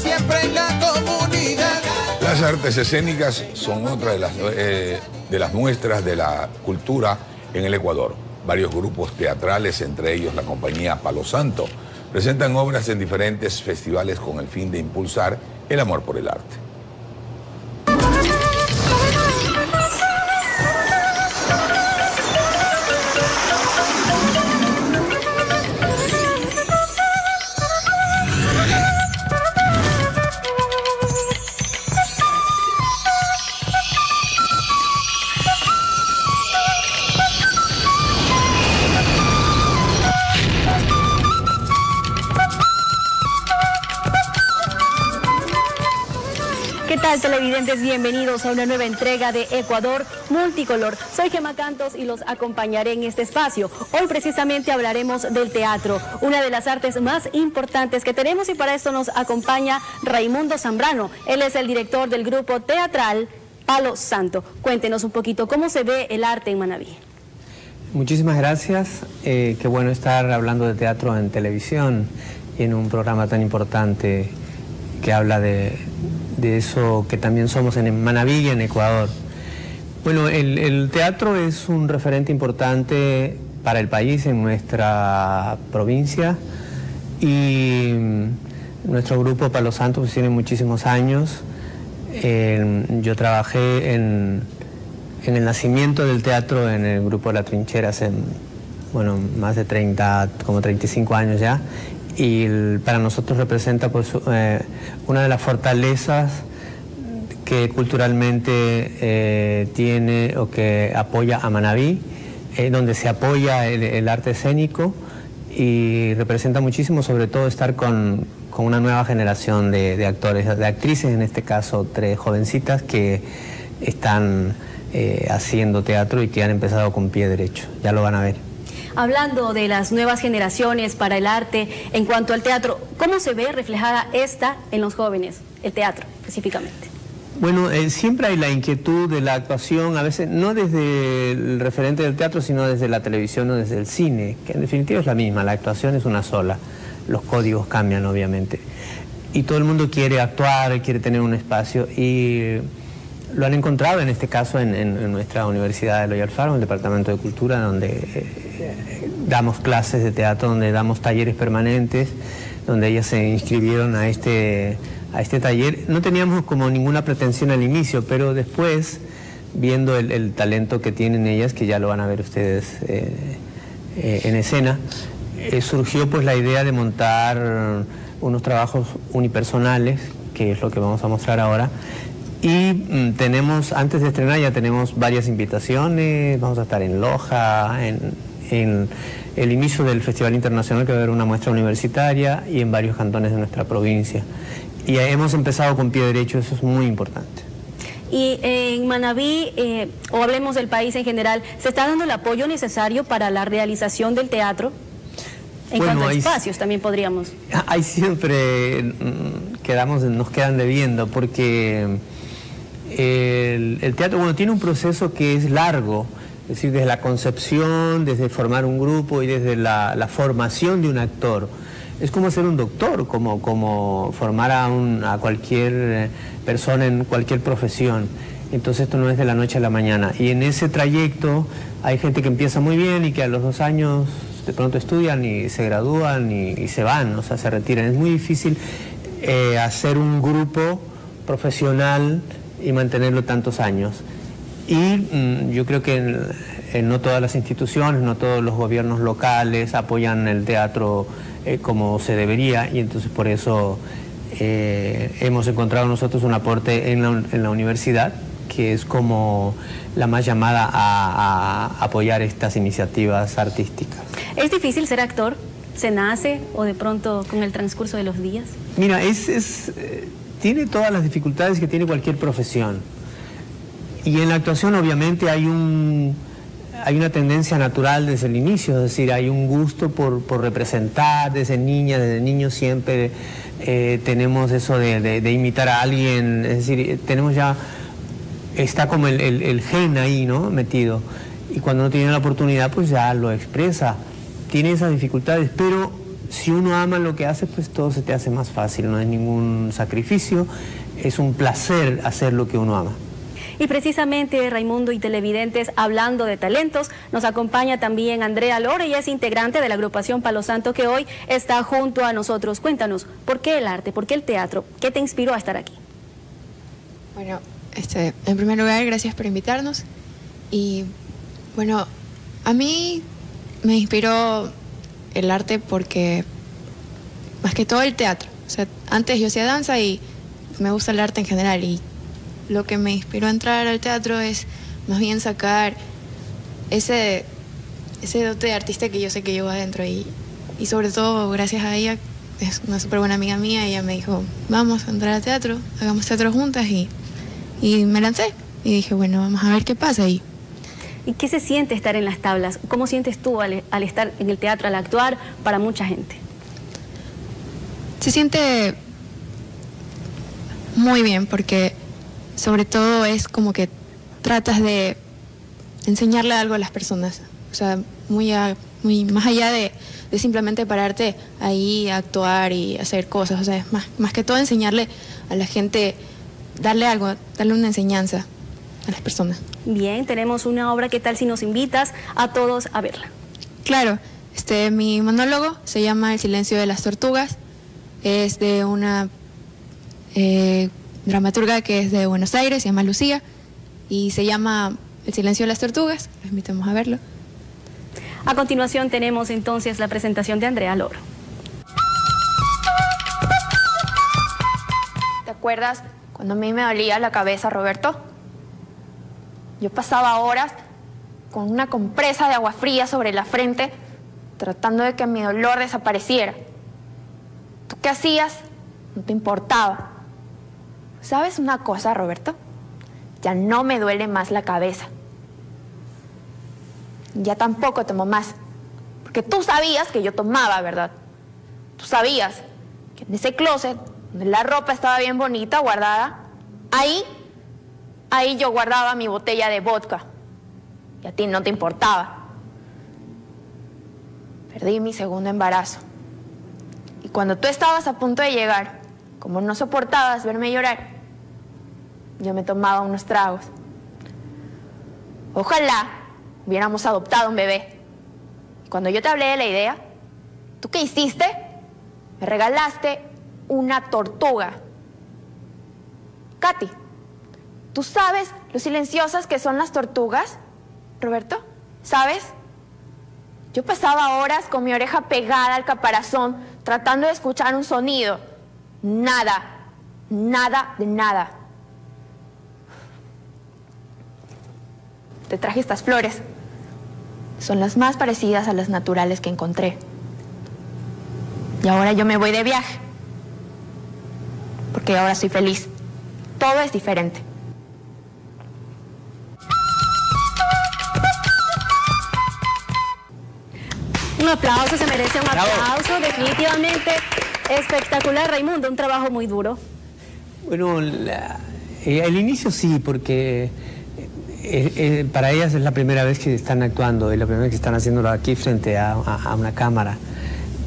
siempre en la comunidad. Las artes escénicas son otra de las, eh, de las muestras de la cultura en el Ecuador. Varios grupos teatrales, entre ellos la compañía Palo Santo, presentan obras en diferentes festivales con el fin de impulsar el amor por el arte. Tal televidentes? Bienvenidos a una nueva entrega de Ecuador Multicolor. Soy Gemma Cantos y los acompañaré en este espacio. Hoy precisamente hablaremos del teatro, una de las artes más importantes que tenemos y para esto nos acompaña Raimundo Zambrano. Él es el director del grupo teatral Palo Santo. Cuéntenos un poquito cómo se ve el arte en Manabí. Muchísimas gracias. Eh, qué bueno estar hablando de teatro en televisión y en un programa tan importante que habla de, de eso que también somos en Manabí y en Ecuador. Bueno, el, teatro es un referente importante para el país en nuestra provincia y nuestro grupo Palo Santo pues, tiene muchísimos años. Yo trabajé en, en, el nacimiento del teatro en el grupo La Trinchera hace bueno, más de 30, como 35 años ya y para nosotros representa pues, eh, una de las fortalezas que culturalmente eh, tiene o que apoya a Manabí, eh, donde se apoya el, arte escénico y representa muchísimo sobre todo estar con, con una nueva generación de, de, actores, de actrices, en este caso tres jovencitas que están eh, haciendo teatro y que han empezado con pie derecho, ya lo van a ver hablando de las nuevas generaciones para el arte, en cuanto al teatro, ¿cómo se ve reflejada esta en los jóvenes, el teatro específicamente? Bueno, eh, siempre hay la inquietud de la actuación, a veces no desde el referente del teatro, sino desde la televisión o desde el cine, que en definitiva es la misma, la actuación es una sola, los códigos cambian obviamente. Y todo el mundo quiere actuar, quiere tener un espacio y lo han encontrado en este caso en, en, en nuestra Universidad de Loyal Farm, el Departamento de Cultura, donde eh, damos clases de teatro, donde damos talleres permanentes, donde ellas se inscribieron a este, a este taller. No teníamos como ninguna pretensión al inicio, pero después, viendo el, talento que tienen ellas, que ya lo van a ver ustedes eh, eh, en escena, surgió pues la idea de montar unos trabajos unipersonales, que es lo que vamos a mostrar ahora, y mm, tenemos, antes de estrenar ya tenemos varias invitaciones, vamos a estar en Loja, en, en, el inicio del Festival Internacional que va a haber una muestra universitaria y en varios cantones de nuestra provincia. Y hemos empezado con pie derecho, eso es muy importante. Y en Manabí, eh, o hablemos del país en general, ¿se está dando el apoyo necesario para la realización del teatro? En bueno, cuanto a espacios hay, también podríamos. Hay siempre, mm, quedamos, nos quedan debiendo, porque el, teatro, bueno, tiene un proceso que es largo, es decir, desde la concepción, desde formar un grupo y desde la, formación de un actor. Es como ser un doctor, como, como formar a, un, a cualquier persona en cualquier profesión. Entonces esto no es de la noche a la mañana. Y en ese trayecto hay gente que empieza muy bien y que a los dos años de pronto estudian y se gradúan y, y se van, o sea, se retiran. Es muy difícil eh, hacer un grupo profesional y mantenerlo tantos años. Y mmm, yo creo que en, en no todas las instituciones, no todos los gobiernos locales apoyan el teatro eh, como se debería y entonces por eso eh, hemos encontrado nosotros un aporte en la, en la, universidad que es como la más llamada a, a apoyar estas iniciativas artísticas. ¿Es difícil ser actor? ¿Se nace o de pronto con el transcurso de los días? Mira, es, es eh, tiene todas las dificultades que tiene cualquier profesión. Y en la actuación obviamente hay, un, hay una tendencia natural desde el inicio, es decir, hay un gusto por, por representar desde niña, desde niño siempre eh, tenemos eso de, de, imitar a alguien, es decir, tenemos ya, está como el, el, el gen ahí, ¿no? Metido. Y cuando no tiene la oportunidad, pues ya lo expresa. Tiene esas dificultades, pero si uno ama lo que hace, pues todo se te hace más fácil, no es ningún sacrificio, es un placer hacer lo que uno ama. Y precisamente Raimundo y televidentes hablando de talentos, nos acompaña también Andrea Lore, ella es integrante de la agrupación Palo Santo que hoy está junto a nosotros. Cuéntanos, ¿por qué el arte? ¿Por qué el teatro? ¿Qué te inspiró a estar aquí? Bueno, este, en primer lugar, gracias por invitarnos. Y bueno, a mí me inspiró el arte porque, más que todo el teatro. O sea, antes yo hacía danza y me gusta el arte en general y lo que me inspiró a entrar al teatro es más bien sacar ese, ese dote de artista que yo sé que llevo adentro y, y sobre todo gracias a ella, es una súper buena amiga mía, ella me dijo, vamos a entrar al teatro, hagamos teatro juntas y, y me lancé y dije, bueno, vamos a ver qué pasa y ¿Y qué se siente estar en las tablas? ¿Cómo sientes tú al, estar en el teatro, al actuar para mucha gente? se siente muy bien porque sobre todo es como que tratas de enseñarle algo a las personas. O sea, muy, muy más allá de, de simplemente pararte ahí a actuar y hacer cosas. O sea, es más, más que todo enseñarle a la gente, darle algo, darle una enseñanza a las personas. Bien, tenemos una obra, ¿qué tal si nos invitas a todos a verla? Claro, este, mi monólogo se llama El silencio de las tortugas. Es de una eh, dramaturga que es de Buenos Aires, se llama Lucía, y se llama El silencio de las tortugas. Los invitamos a verlo. A continuación tenemos entonces la presentación de Andrea Loro. ¿Te acuerdas cuando a mí me dolía la cabeza, Roberto? Yo pasaba horas con una compresa de agua fría sobre la frente tratando de que mi dolor desapareciera. ¿Tú qué hacías? No te importaba. ¿Sabes una cosa, Roberto? Ya no me duele más la cabeza. Ya tampoco tomo más. Porque tú sabías que yo tomaba, ¿verdad? Tú sabías que en ese closet, donde la ropa estaba bien bonita, guardada, ahí, ahí yo guardaba mi botella de vodka. Y a ti no te importaba. Perdí mi segundo embarazo. Y cuando tú estabas a punto de llegar, como no soportabas verme llorar, yo me tomaba unos tragos. Ojalá hubiéramos adoptado un bebé. Cuando yo te hablé de la idea, ¿tú qué hiciste? Me regalaste una tortuga. Katy, ¿tú sabes lo silenciosas que son las tortugas? Roberto, ¿sabes? Yo pasaba horas con mi oreja pegada al caparazón tratando de escuchar un sonido. Nada, nada de nada. Te traje estas flores. Son las más parecidas a las naturales que encontré. Y ahora yo me voy de viaje. Porque ahora soy feliz. Todo es diferente. Aplauso, se merece un Bravo. aplauso, definitivamente espectacular, Raimundo, un trabajo muy duro. Bueno, la- eh, al inicio sí, porque eh, eh, para ellas es la primera vez que están actuando, es la primera vez que están haciéndolo aquí frente a, a- a una cámara.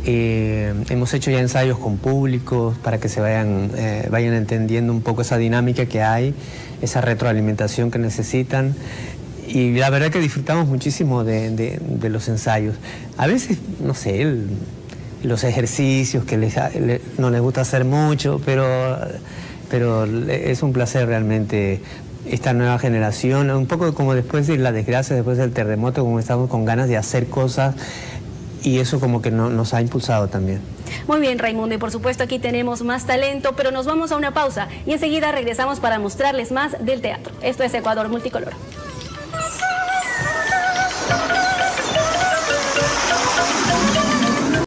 Eh, hemos hecho ya ensayos con públicos para que se vayan, eh, vayan entendiendo un poco esa dinámica que hay, esa retroalimentación que necesitan. Y la verdad que disfrutamos muchísimo de, los ensayos. A veces, no sé, los ejercicios que les, le- no les gusta hacer mucho, pero, pero es un placer realmente esta nueva generación, un poco como después de la desgracia, después del terremoto, como estamos con ganas de hacer cosas y eso como que no- nos ha impulsado también. Muy bien, Raimundo, y por supuesto aquí tenemos más talento, pero nos vamos a una pausa y enseguida regresamos para mostrarles más del teatro. Esto es Ecuador Multicolor.